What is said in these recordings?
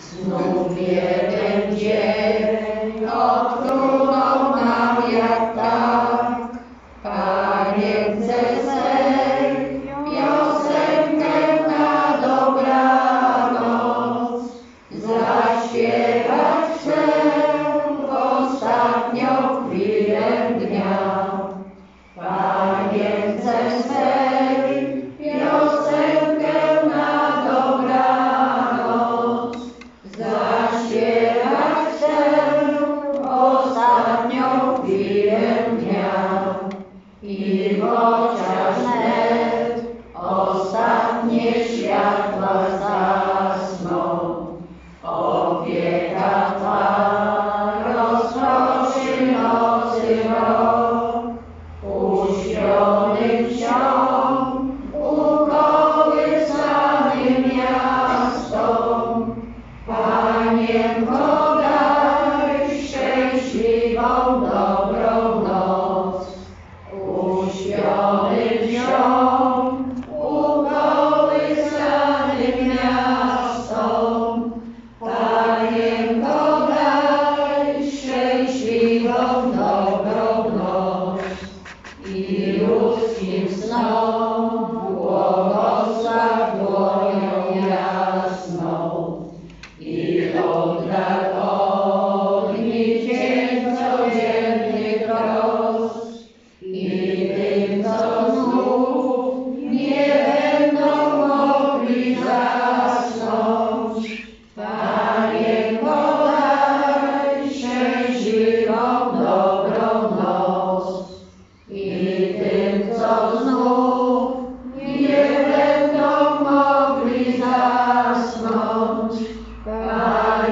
Znów jeden dzień odpłynął nam jak tak. chociaż net ostatnie światła zasną. Opieka ta rozproszy nocy rok, uśpiony wsiąg, ukoły samym miastom, Panienko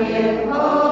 give hope.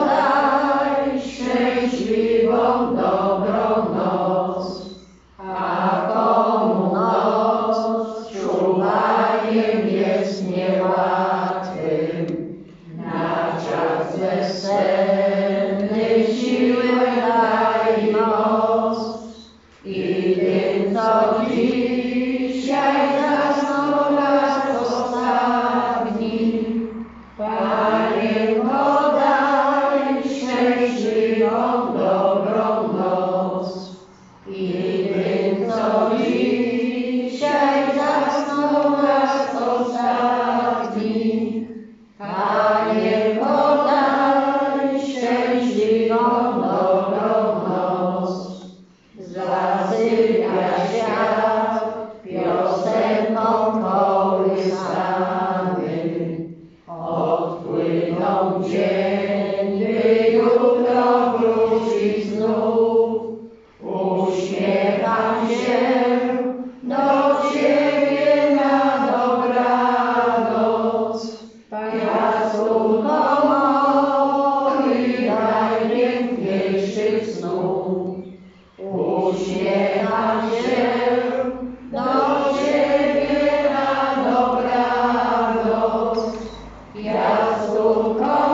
Oh God.